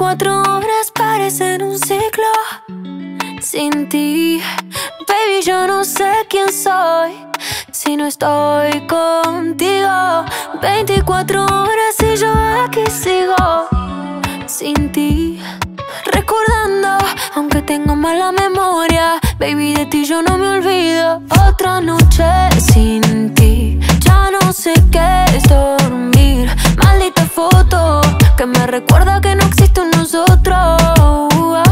24 horas parecen un ciclo sin ti. Baby, yo no sé quién soy si no estoy contigo. 24 horas y yo aquí sigo sin ti. Recordando, aunque tengo mala memoria, baby, de ti yo no me olvido. Otra noche sin ti, nosotros.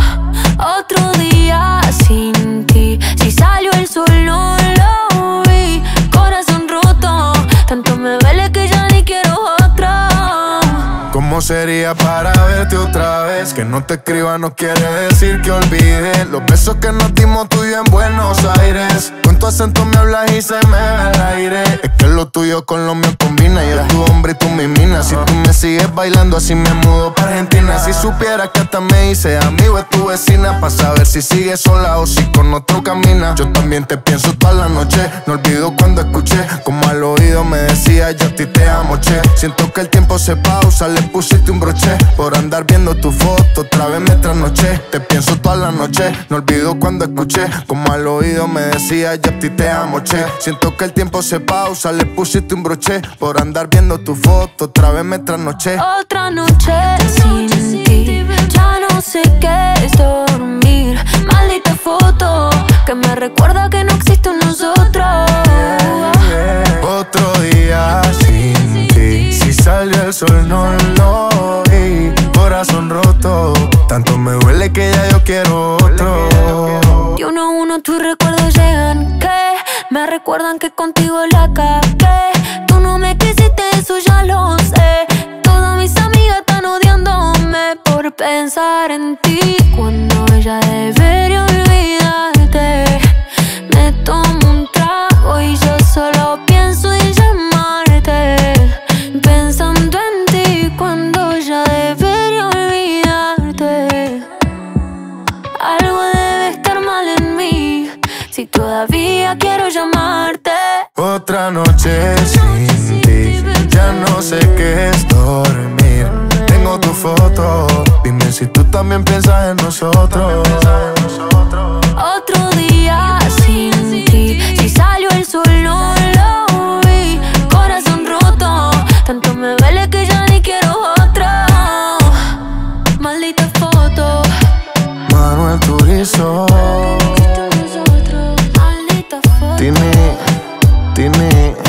Otro día sin ti, si salió el sol no lo vi. Corazón roto, tanto me duele que ya ni quiero otra. ¿Cómo sería para verte otra vez? Que no te escriba no quiere decir que olvide Los besos que nos dimos tú y en Buenos Aires Con tu acento me hablas y se me ve el aire Es que lo tuyo con lo mío combina. Yo tu hombre y tú mi mina. Si tú me sigues bailando así me mudo para Argentina. Si supieras que hasta me hice amigo de tu vecina Pa' saber si sigues sola o si con otro camina. Yo también te pienso toda la noche. No olvido cuando escuché Como al oído me decía yo a ti te amo, che Siento que el tiempo se pausa, le pusiste un broche. Por andar viendo tu foto, otra vez me trasnoché. Te pienso toda la noche, no olvido cuando escuché Como al oído me decía yo a ti te amo, che Siento que el tiempo se pausa, le pusiste un broche Por andar viendo tu foto, otra vez me trasnoché Otra noche sin ti, ya no sé qué es dormir. Maldita foto que me recuerda que no existe un nosotros. Otro día sin ti Si salió el sol no lo vi Corazón roto Tanto me duele que ya yo quiero otro uno a uno que me recuerdan que contigo la cagué. Tú no me quisiste, eso ya lo sé. Todas mis amigas están odiándome por pensar en ti si todavía quiero llamarte. Otra noche sin ti. Ya no sé qué es dormir. Tengo tu foto. Dime si tú también piensas en nosotros Maldita foto. Tini, Tini